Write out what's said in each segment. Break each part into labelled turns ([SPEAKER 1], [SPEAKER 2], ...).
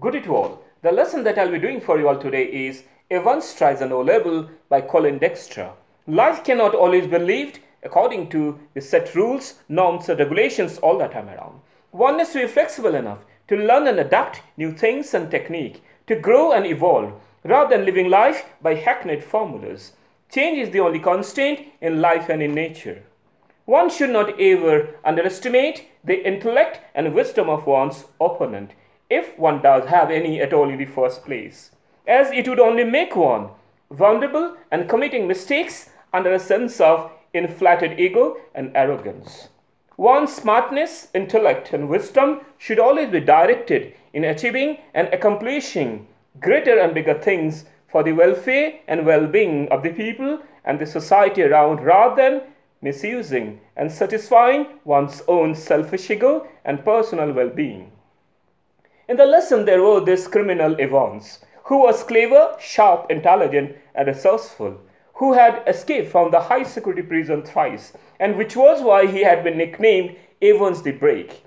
[SPEAKER 1] Good to all. The lesson that I'll be doing for you all today is Evans tries an O level by Colin Dexter. Life cannot always be lived according to the set rules, norms, and regulations all the time around. One needs to be flexible enough to learn and adapt new things and technique, to grow and evolve, rather than living life by hackneyed formulas. Change is the only constant in life and in nature. One should not ever underestimate the intellect and wisdom of one's opponent if one does have any at all in the first place, as it would only make one vulnerable and committing mistakes under a sense of inflated ego and arrogance. One's smartness, intellect, and wisdom should always be directed in achieving and accomplishing greater and bigger things for the welfare and well being of the people and the society around rather than misusing and satisfying one's own selfish ego and personal well being. In the lesson, there was this criminal Evans, who was clever, sharp, intelligent, and resourceful, who had escaped from the high security prison thrice, and which was why he had been nicknamed Evans the Break.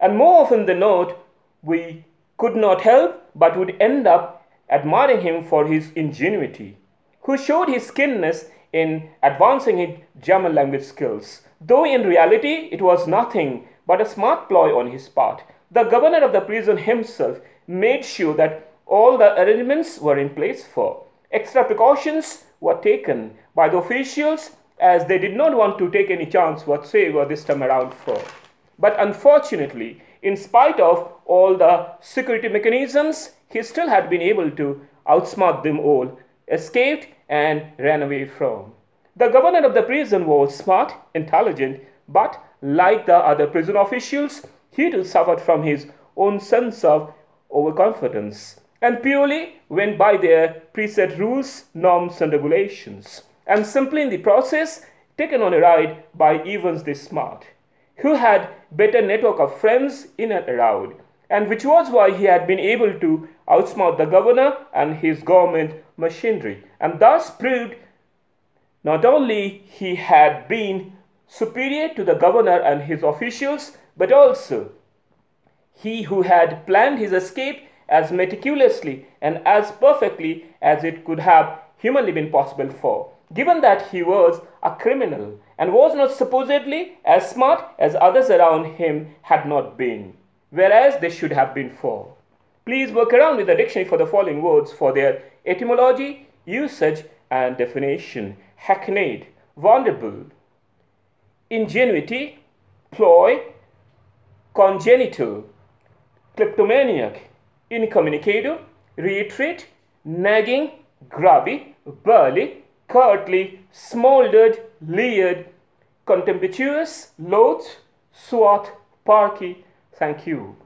[SPEAKER 1] And more often than not, we could not help but would end up admiring him for his ingenuity, who showed his skillness in advancing his German language skills, though in reality it was nothing but a smart ploy on his part the governor of the prison himself made sure that all the arrangements were in place for. Extra precautions were taken by the officials as they did not want to take any chance whatsoever this time around for. But unfortunately, in spite of all the security mechanisms, he still had been able to outsmart them all, escaped, and ran away from. The governor of the prison was smart, intelligent, but like the other prison officials, he too suffered from his own sense of overconfidence and purely went by their preset rules, norms, and regulations, and simply in the process taken on a ride by Evans the Smart, who had better network of friends in and around, and which was why he had been able to outsmart the governor and his government machinery, and thus proved not only he had been superior to the governor and his officials, but also he who had planned his escape as meticulously and as perfectly as it could have humanly been possible for, given that he was a criminal and was not supposedly as smart as others around him had not been, whereas they should have been for. Please work around with the dictionary for the following words for their etymology, usage, and definition. Hackneyed, vulnerable, ingenuity, ploy, congenital, kleptomaniac, incommunicative, reiterate, nagging, grubby, burly, curtly, smoldered, leered, contemptuous, loath, swat, parky. Thank you.